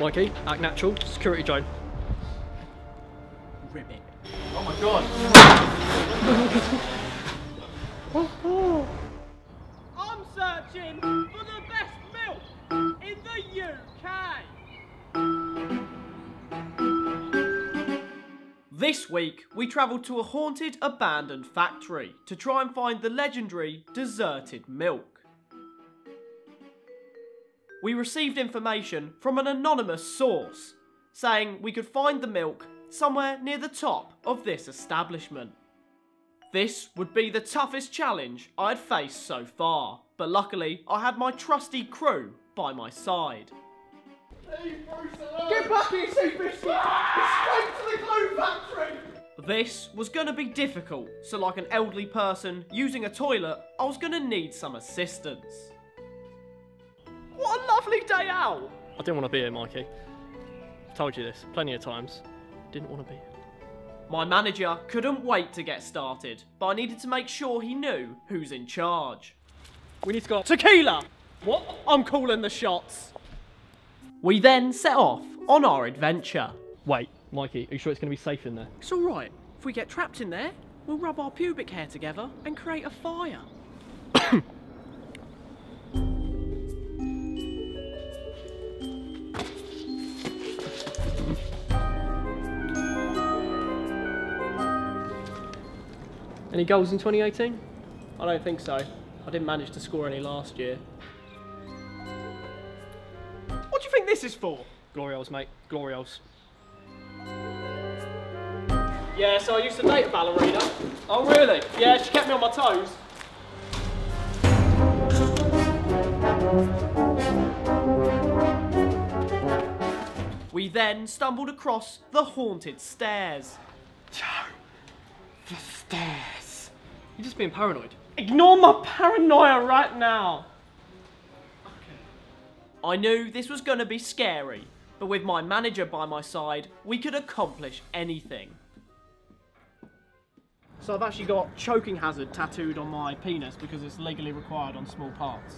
Mikey, act natural. Security drone. Ribbit. Oh my god. I'm searching for the best milk in the UK. This week, we travelled to a haunted, abandoned factory to try and find the legendary deserted milk. We received information from an anonymous source saying we could find the milk somewhere near the top of this establishment. This would be the toughest challenge I had faced so far, but luckily I had my trusty crew by my side. Get back here, Sea Biscuit! Straight to the glue factory! This was gonna be difficult, so like an elderly person using a toilet, I was gonna need some assistance. What a lovely day out! I didn't want to be here, Mikey. Told you this plenty of times. Didn't want to be here. My manager couldn't wait to get started, but I needed to make sure he knew who's in charge. We need to go. Tequila! What? I'm calling the shots. We then set off on our adventure. Wait, Mikey, are you sure it's going to be safe in there? It's alright. If we get trapped in there, we'll rub our pubic hair together and create a fire. Any goals in 2018? I don't think so. I didn't manage to score any last year. What do you think this is for? Glorioles, mate. Glorioles. Yeah, so I used to date a ballerina. Oh, really? Yeah, she kept me on my toes. We then stumbled across the haunted stairs. Joe, The stairs. You're just being paranoid. Ignore my paranoia right now. I knew this was going to be scary, but with my manager by my side, we could accomplish anything. So I've actually got choking hazard tattooed on my penis because it's legally required on small parts.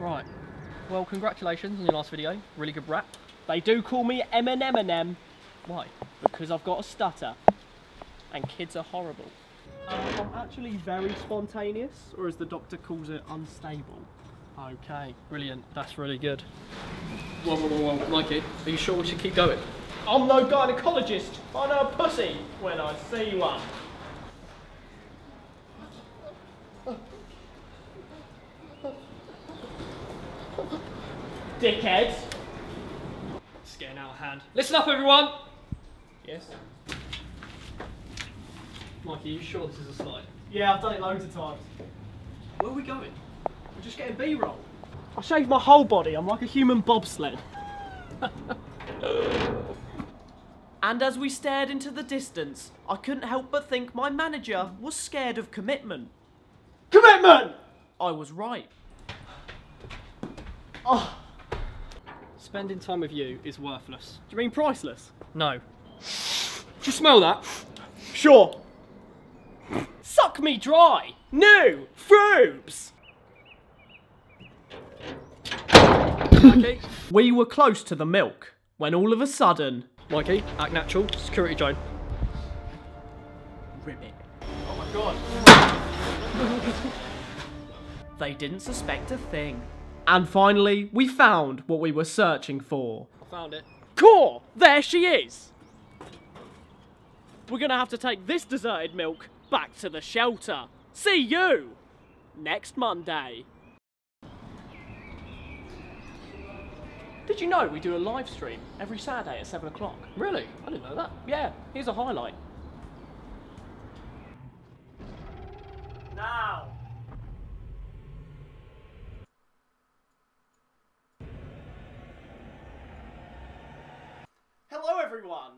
Right. Well, congratulations on your last video. Really good rap. They do call me Eminem Why? because I've got a stutter, and kids are horrible. I'm actually very spontaneous, or as the doctor calls it, unstable. Okay, brilliant. That's really good. Whoa, whoa, whoa, whoa. Mikey, are you sure we should keep going? I'm no gynecologist. I know a pussy when I see one. Dickheads. It's getting out of hand. Listen up, everyone! Yes. Mikey, are you sure this is a slide? Yeah, I've done it loads of times. Where are we going? We're just getting B-roll. I shaved my whole body. I'm like a human bobsled. and as we stared into the distance, I couldn't help but think my manager was scared of commitment. Commitment! I was right. Oh, Spending time with you is worthless. do you mean priceless? No. Do you smell that? Sure. Suck me dry. No! Froobs. Mikey? We were close to the milk when all of a sudden Mikey, act natural. Security drone. Ribbit. Oh my god. They didn't suspect a thing. And finally, we found what we were searching for. I found it. Core! There she is! We're gonna have to take this deserted milk back to the shelter. See you next Monday. Did you know we do a live stream every Saturday at 7 o'clock? Really? I didn't know that. Yeah, here's a highlight. Now! Hello, everyone!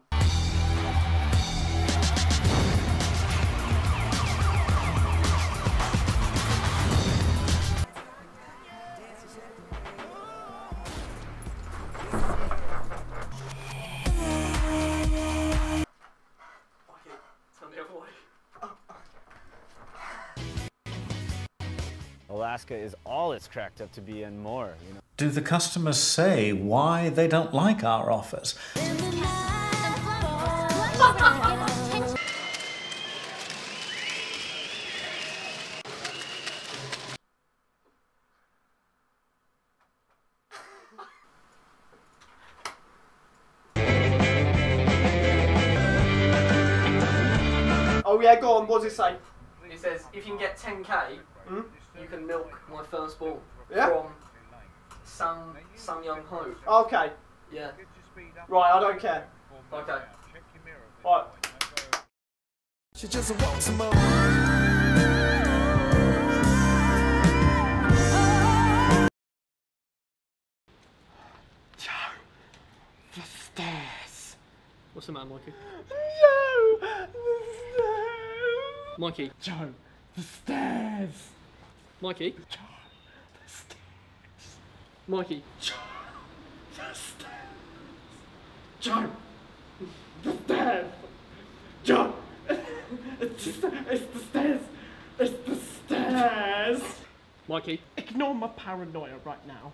Alaska is all it's cracked up to be and more, you know. Do the customers say why they don't like our offers? Oh yeah, go on. What does it say? It says if you can get 10k, you can milk my firstborn Yeah. from Sang Sang Young Ho. Okay. Yeah. Right. I don't care. Okay. Right. She just wants some more. The stairs. What's the matter, Mikey? No. The stairs! Mikey. Joe. The stairs. Mikey. Mikey. The stairs. Joe. The stairs. Joe. It's the, it's the stairs. It's the stairs. Mikey. Ignore my paranoia right now.